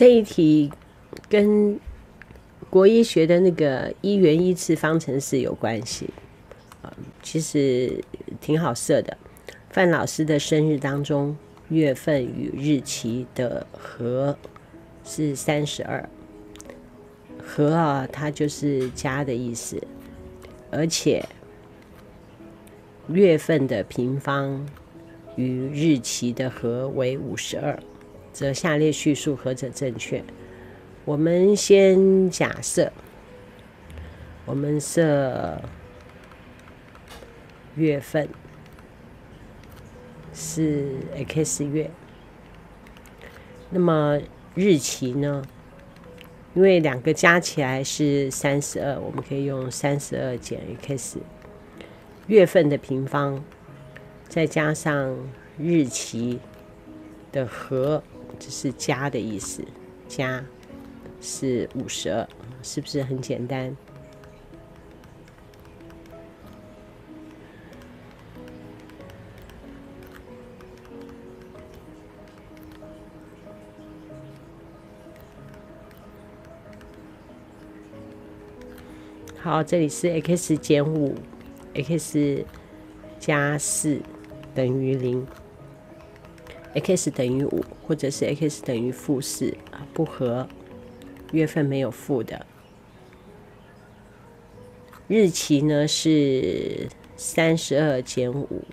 这一题跟国医学的那个一元一次方程式有关系啊，其实挺好设的。范老师的生日当中，月份与日期的和是三十二，和啊，它就是加的意思，而且月份的平方与日期的和为五十二，则下列叙述何者正确？我们先假设，我们设月份是 X 月，那么日期呢？因为两个加起来是三十二，我们可以用三十二减 X 月份的平方，再加上日期的和，这是加的意思，加。是五十二，是不是很简单？好，这里是 x 减五，x 加四等于零，x 等于五，或者是 x 等于负四啊，不合。月份没有负的，日期呢是三十二减五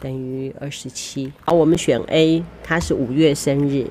等于二十七。好，我们选 A，他是五月生日。